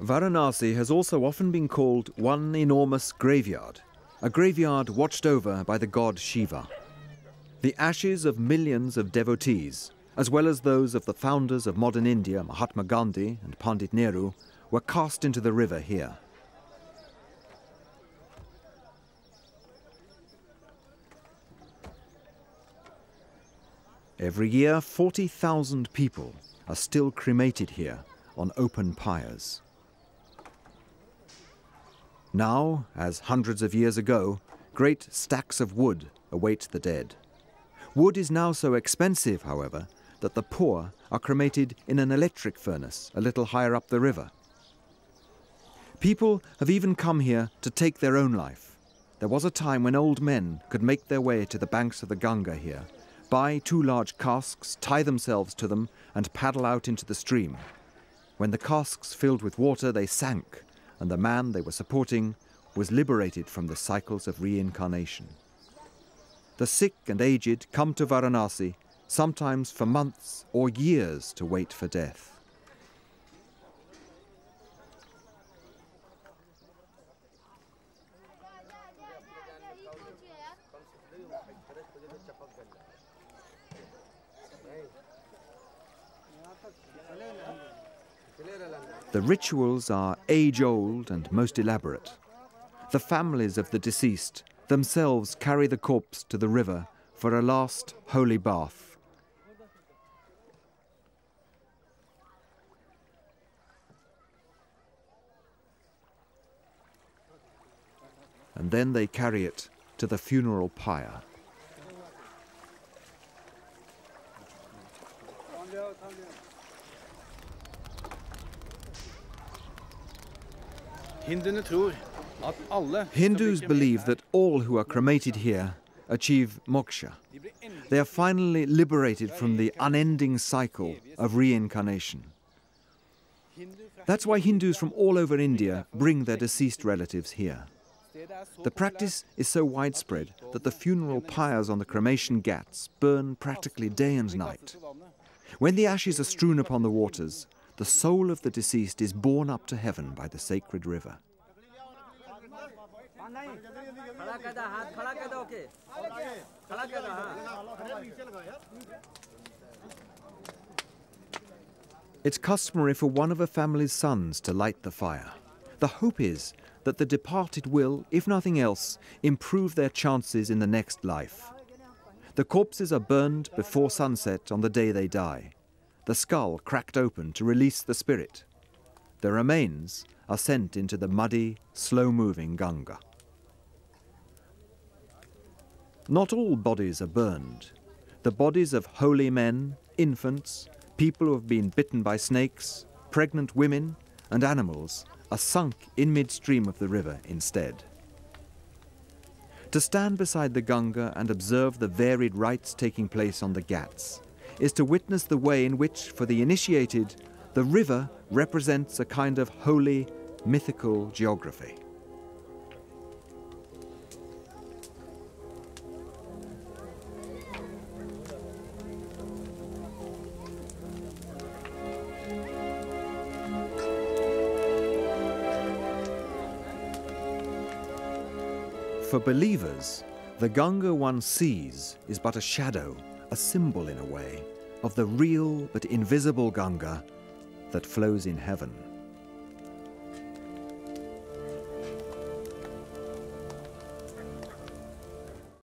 Varanasi has also often been called one enormous graveyard, a graveyard watched over by the god Shiva. The ashes of millions of devotees, as well as those of the founders of modern India, Mahatma Gandhi and Pandit Nehru, were cast into the river here. Every year, 40,000 people are still cremated here on open pyres. Now, as hundreds of years ago, great stacks of wood await the dead. Wood is now so expensive, however, that the poor are cremated in an electric furnace a little higher up the river. People have even come here to take their own life. There was a time when old men could make their way to the banks of the Ganga here, buy two large casks, tie themselves to them, and paddle out into the stream. When the casks filled with water, they sank, and the man they were supporting was liberated from the cycles of reincarnation. The sick and aged come to Varanasi, sometimes for months or years to wait for death. The rituals are age old and most elaborate. The families of the deceased themselves carry the corpse to the river for a last holy bath. And then they carry it to the funeral pyre. Hindus believe that all who are cremated here achieve moksha. They are finally liberated from the unending cycle of reincarnation. That's why Hindus from all over India bring their deceased relatives here. The practice is so widespread that the funeral pyres on the cremation ghats burn practically day and night. When the ashes are strewn upon the waters, the soul of the deceased is borne up to heaven by the sacred river. It's customary for one of a family's sons to light the fire. The hope is that the departed will, if nothing else, improve their chances in the next life. The corpses are burned before sunset on the day they die, the skull cracked open to release the spirit. The remains are sent into the muddy, slow moving Ganga. Not all bodies are burned. The bodies of holy men, infants, people who have been bitten by snakes, pregnant women, and animals are sunk in midstream of the river instead. To stand beside the Ganga and observe the varied rites taking place on the Ghats is to witness the way in which, for the initiated, the river represents a kind of holy, mythical geography. For believers, the Ganga one sees is but a shadow, a symbol in a way, of the real but invisible Ganga that flows in heaven.